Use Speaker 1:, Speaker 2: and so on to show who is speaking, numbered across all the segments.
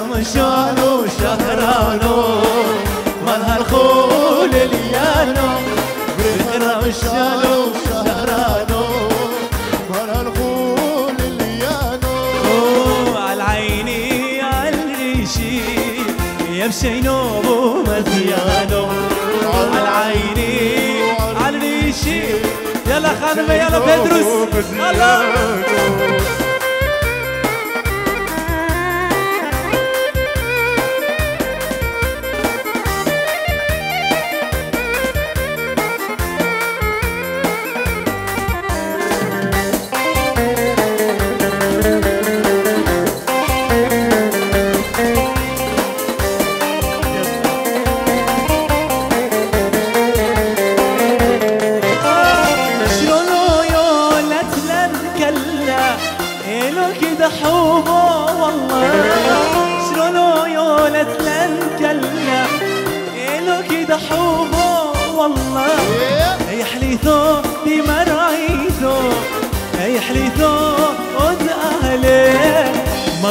Speaker 1: رمشانو شهرانو من هالخول اليانو رمشانو شهرانو
Speaker 2: من الخول اليانو
Speaker 1: على عيني على الريشي يمشينو بو مزيانو على عيني على الريشي يلا خانمة يلا بيدروس يلا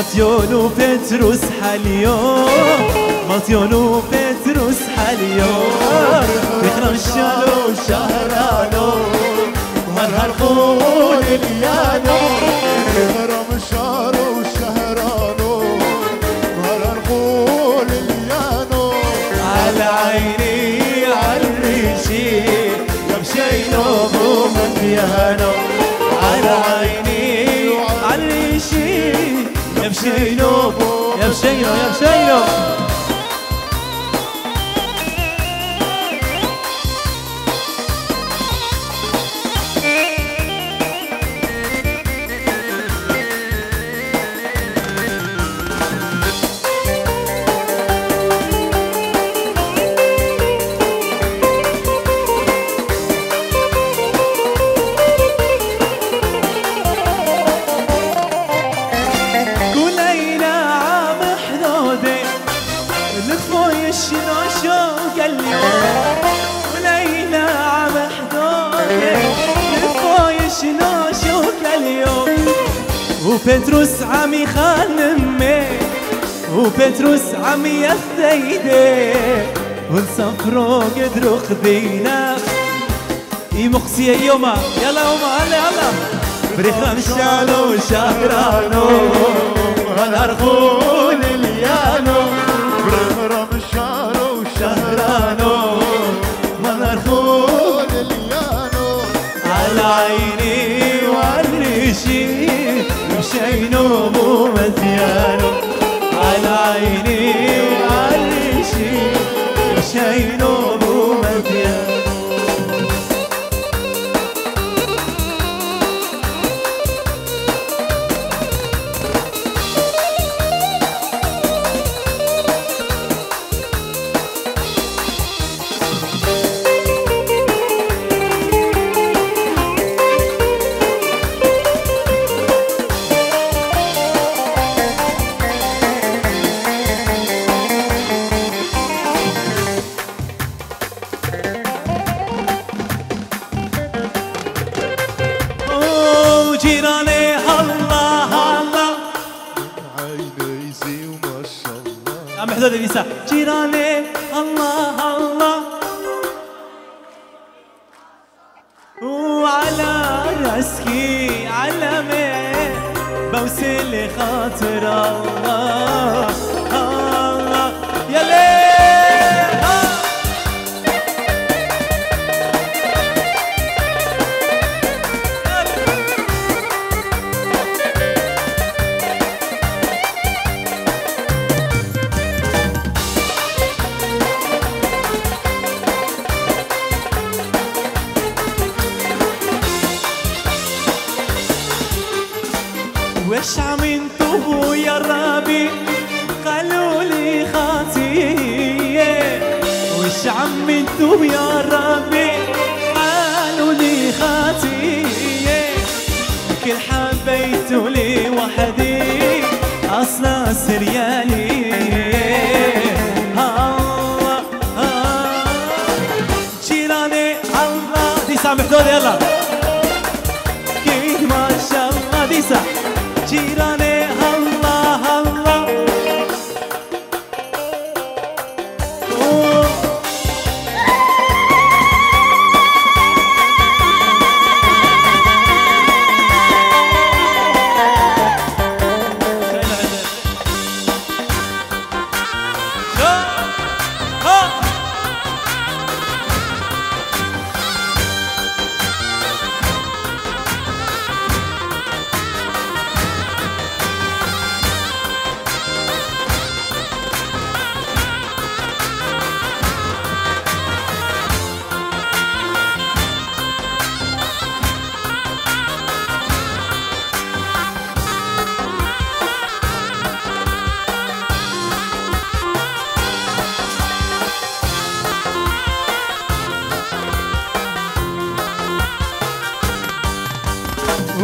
Speaker 1: مطيونو بتروس حاليو مطيونو بتروس حاليو بخران شالو شهرانو. من هالخول اليانو.
Speaker 2: شهرانو. من الخول اليانو.
Speaker 1: على عيني الريشي على Yabseino, Yabseino, Yabseino. وبتروس عمي خانمي وبتروس عمي الثيدي ونسافرو قدرو خذينا. إي مقسية يوما يلا يوما هلا يلا بريخان شالو شهرانو ونرخون اليانو. شهرانو ونرخون
Speaker 2: اليانو.
Speaker 1: على عيني والريشي مشينو مو مزيانو على عيني مشينو Aslan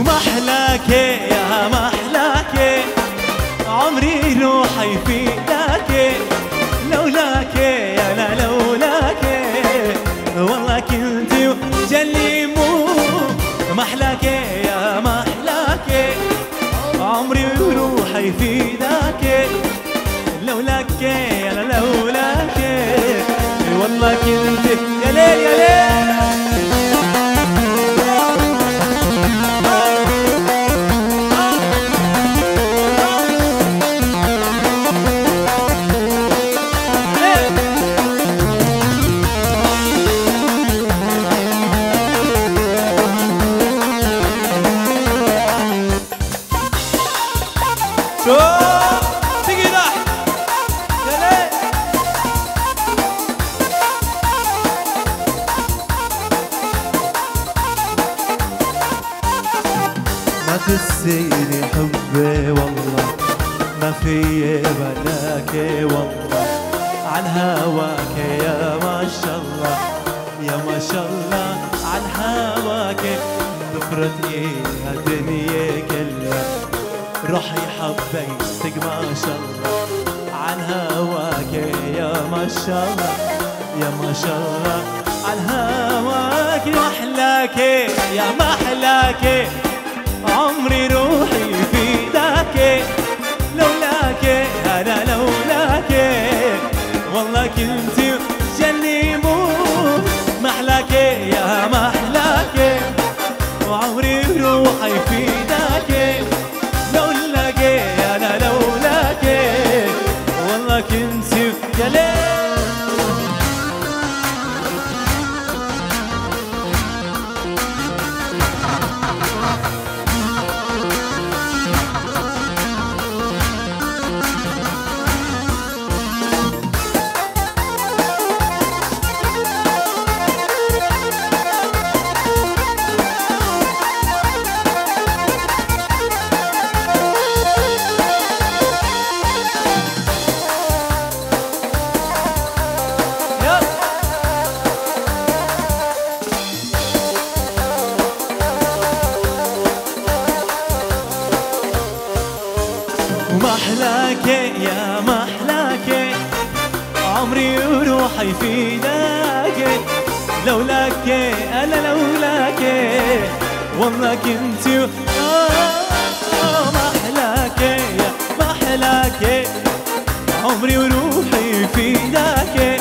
Speaker 3: محلاك يا محلاك عمري روحي فداك لولاك يا لا لولاك. والله كنت جلي مو محلاك يا محلاك عمري وروحي فداك لولاك يا لا لولاك. والله كنت يا ليل يا ليل.
Speaker 1: ما في بلاك والله. عن هواك يا ما شاء الله. يا ما شاء الله. عن هواك. تفرد إيه الدنيا كلها. روحي حبيتك ما شاء الله. عن هواك يا ما شاء الله. يا ما شاء الله. عن هواك. محلاك يا محلاك. عمري روحي فداك لولاكي أنا لولاكي والله كنت جلي ملاكي عمري وروحي فداكي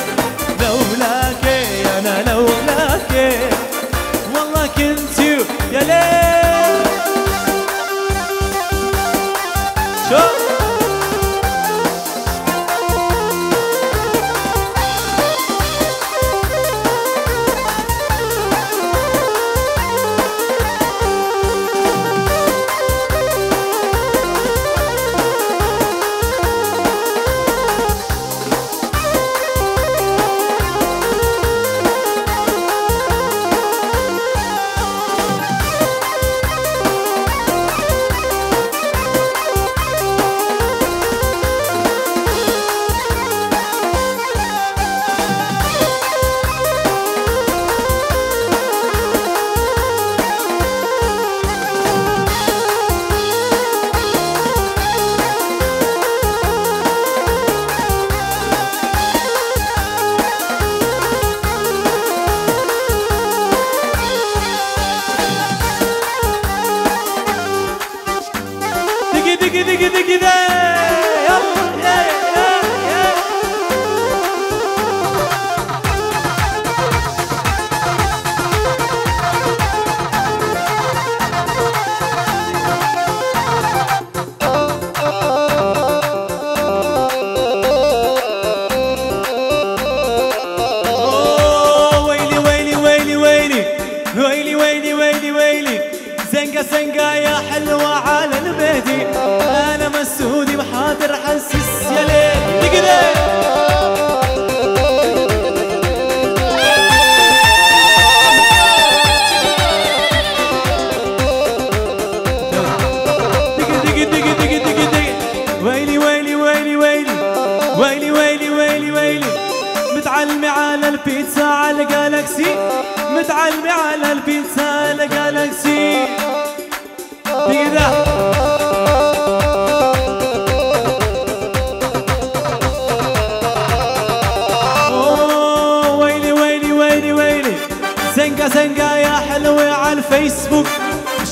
Speaker 1: زنقة زنقة يا حلوة على الفيسبوك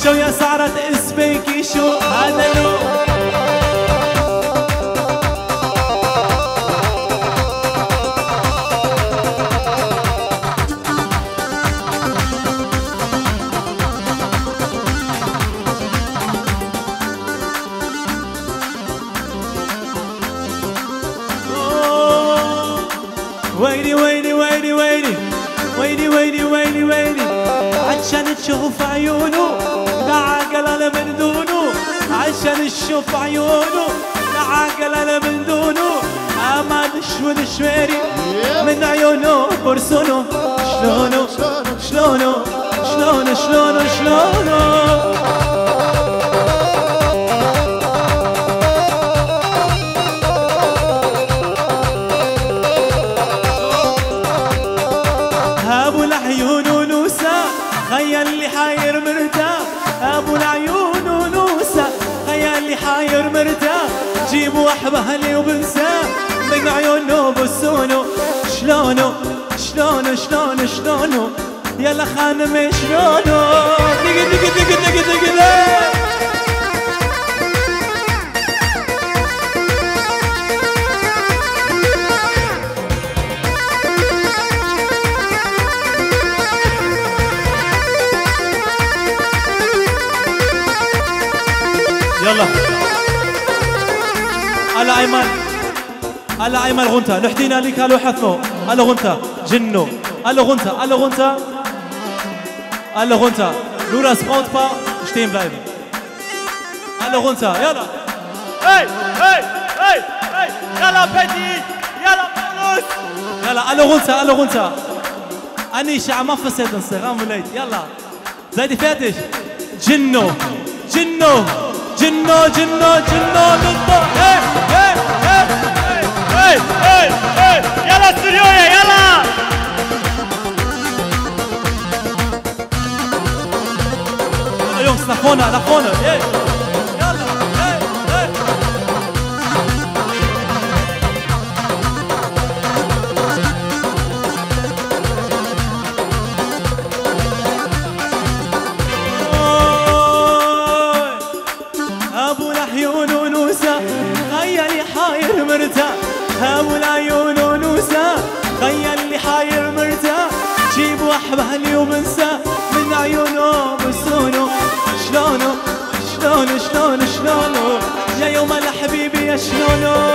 Speaker 1: شو يا سعرة اسمك شو. هذا لو عشان تشوف عيونه. دعا أنا من دونه. أمان شو الشويري من عيونه برسونه. شلونه. شلونه. شلونه. شلونه. شلونه. جيبوا احبالي وبنساه من عيونه بسونه شلونه؟ شلونه؟ شلونه؟ شلونه؟ يلا خانم شلونه؟ دق دق دق دق دق دق يلا. ايمن الا ايمن غنتا نحدينا ليك ألو حثو ألو غنتا جنو ألو غنتا ألو غنتا ألو غنتا نورا سبونت با شتين بلايف ألو غنتا يلا
Speaker 4: اي اي اي اي يلا بدي يلا بولوس
Speaker 1: يلا ألو غنتا ألو غنتا اني شع ما فسد انستغرام وليت يلا زيدي فاتش جنو جنو جنو جنو جنو للضوء اي اي مرتاح ابو العيون ونوسه خيالي حاير مرتاح جيبوا احبالي وبنساه من عيونه بسونه. شلونه؟ شلونه؟ شلونه؟ شلونه؟ يا يوم الحبيبي يا شلونه؟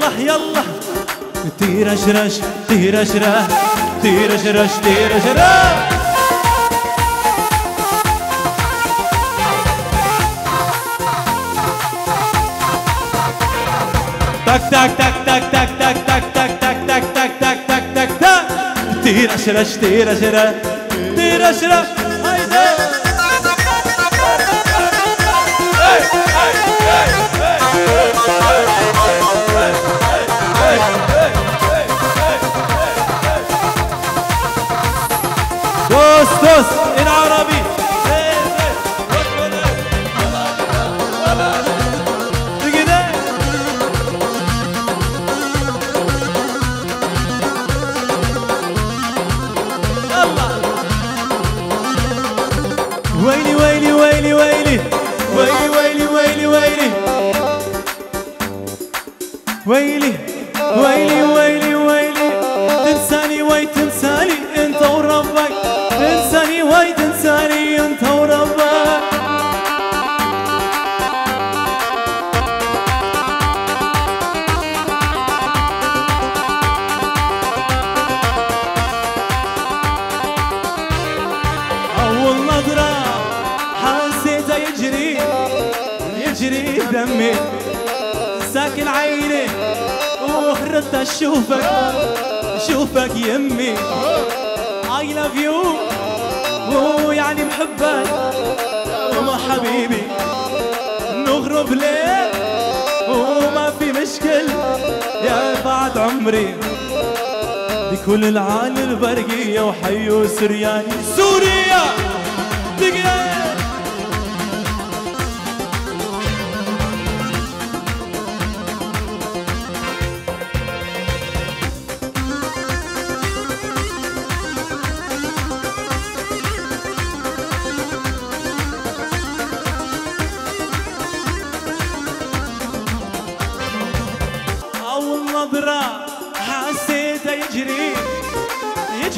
Speaker 1: يلا يلا تيرا شرش تيرا شرش تيرا شرش تيرا شرش تك تك تك تك تك تك تك تك تك تك تك تك تك تك تك تيرا شرش تيرا ويلي ويلي ويلي ويلي. ويلي ويلي ويلي ويلي. ويلي ويلي ويلي ويلي. تنساني وي تنساني. انت وربك. تنساني وي تنساني. يجري دمي. ساكن عيني. وردت أشوفك. أشوفك يمي. I love you. ويعني محبك. وما حبيبي. نغرب ليه؟ وما في مشكل. يا بعد عمري. بكل العالي البرقية وحيو سرياني سوريا! دقيقة.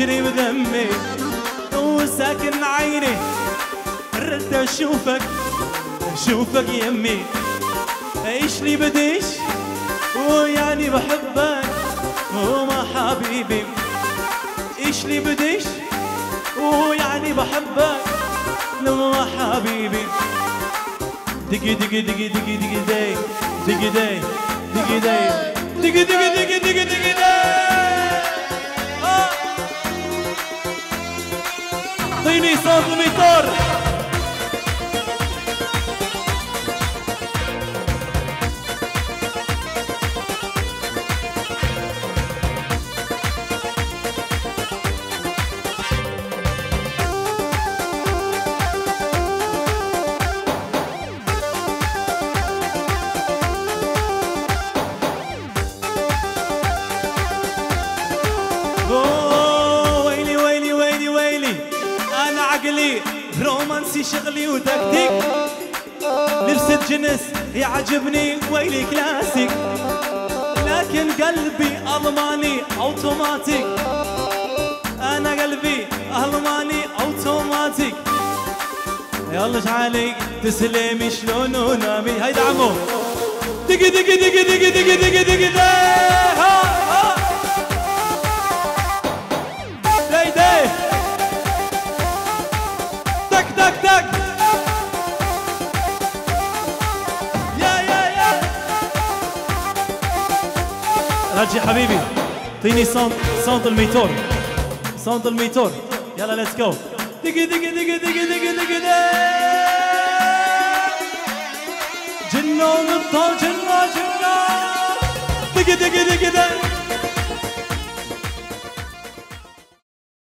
Speaker 1: يجري بدمي وساكن عيني ردت أشوفك أشوفك يمي إيش لي بديش ويعني بحبك وما حبيبي إيش لي بديش ويعني بحبك وما حبيبي دقي دقي دقي دقي دقي دقي داي دقي داي دقي دقي دقي دقي دقي Lini Santo Vitor. شغلي وتكتيك. نفس الجنس يعجبني ويلي كلاسيك. لكن قلبي ألماني أوتوماتيك. أنا قلبي ألماني أوتوماتيك. يلا شعلي تسلمي شلون ونامي هيدا عمو دقي دقي دقي دقي دقي دقي دقي, دقي, دقي, دقي. اعطيني صوت صوت الميتور صوت الميتور يلا ليتس جو دقي دقي دقي دقي دقي دقي دقي جنون الطول جنون جنون دقي دقي دقي دقي